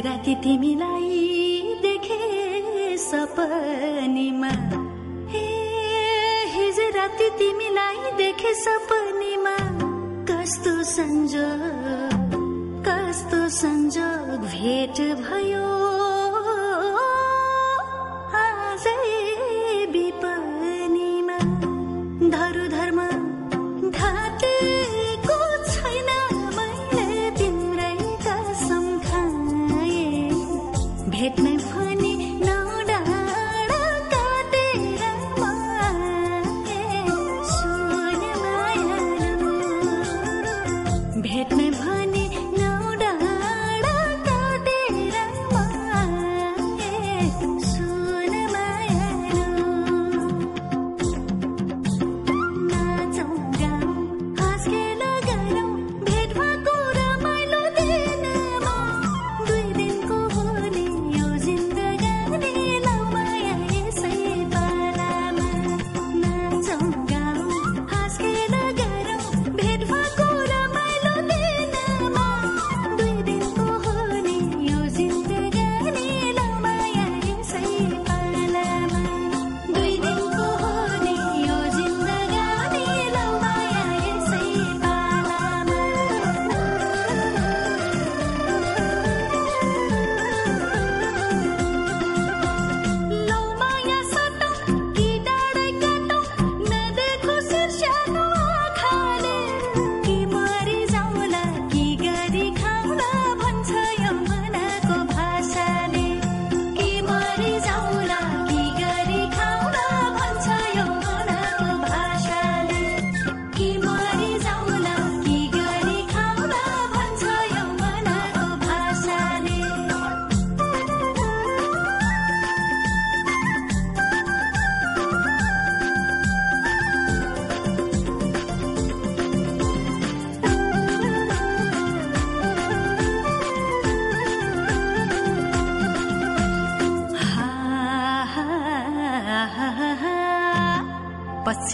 राति तिमीलाई देखे सपनीमा। हे हिज राति तिमीलाई देखे सपनीमा। कस्तो संजोग कस्तो संजोग भेट भयो।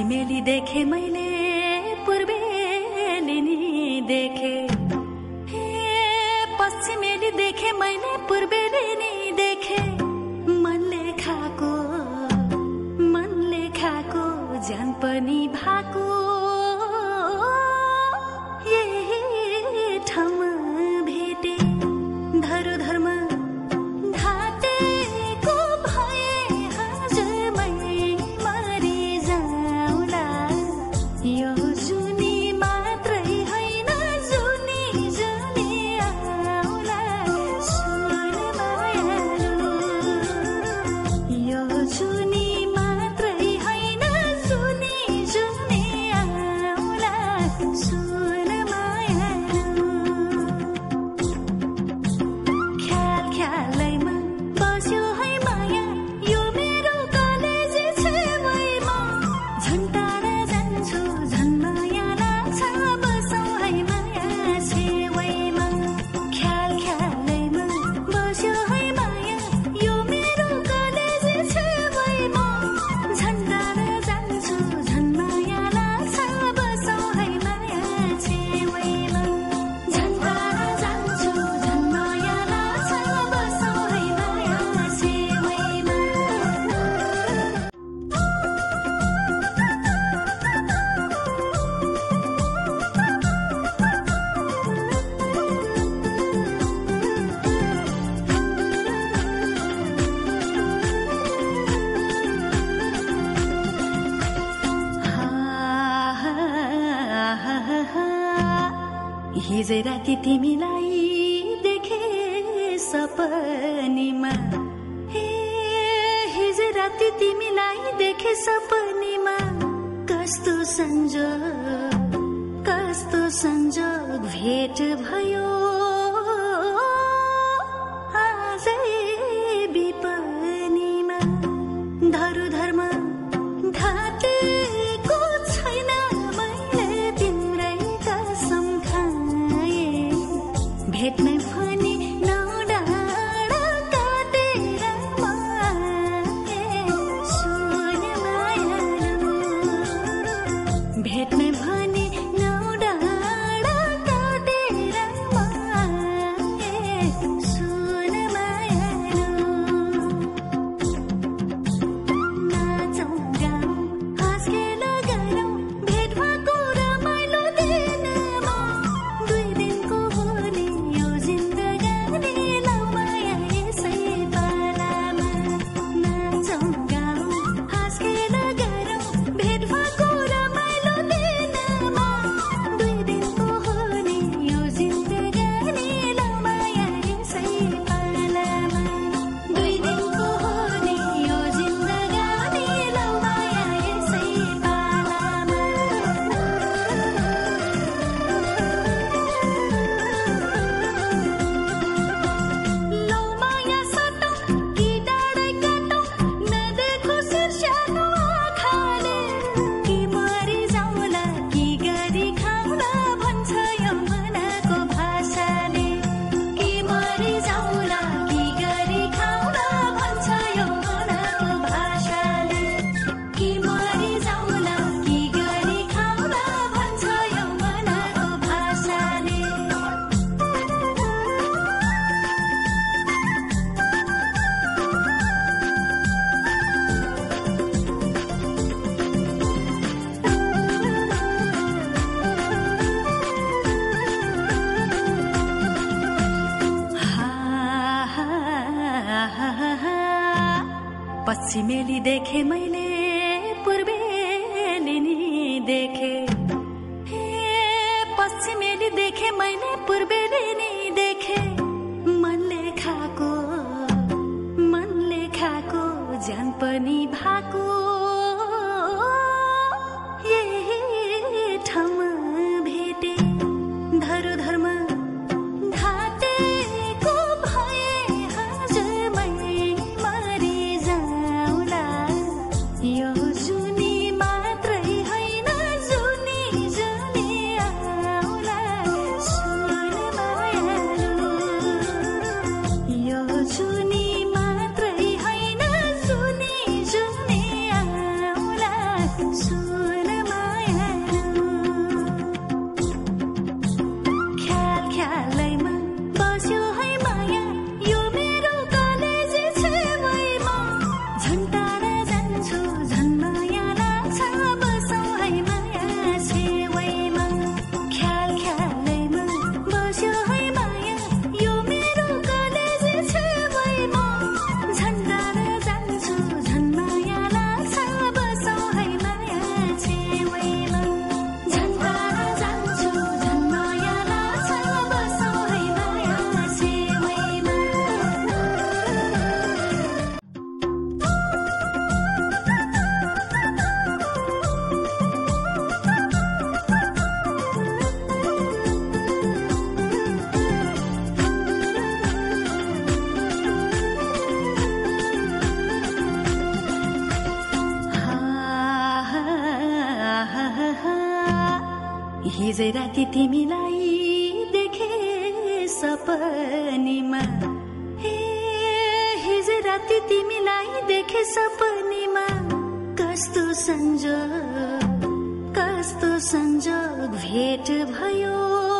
सिमेली देखे मैले पूर्वेलिनी देखे। पश्चिमेली देखे मैले पूर्वेलिनी हिजो राति तिमीलाई देखे सपनीमा। हे हिजै राति तिमीलाई देखे सपनीमा। कस्तो संजोग कस्तो संजोग भेट भयो। पश्चिमेली देखे मैले पूर्वेलिनी नि देखे। हे पश्चिमेली देखे मैले पूर्वेलिनी नि देखे। मनले खाएको मनले खाएको ज्यान पनि भएको राति तिमीलाई देखे सपनीमा। हे हिजो राति तिमीलाई देखे सपनीमा। कस्तो संजोग कस्तो सञ्जोग भेट भयो।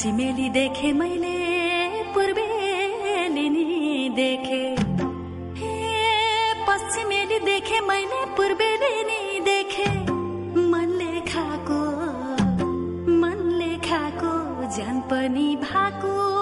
पश्चिमेली देखे मैले पूर्वेलिनी देखे। पश्चिमेली देखे मैले पूर्वेलिनी देखे। मनले खाएको मनले खाको ज्यान पनि भएको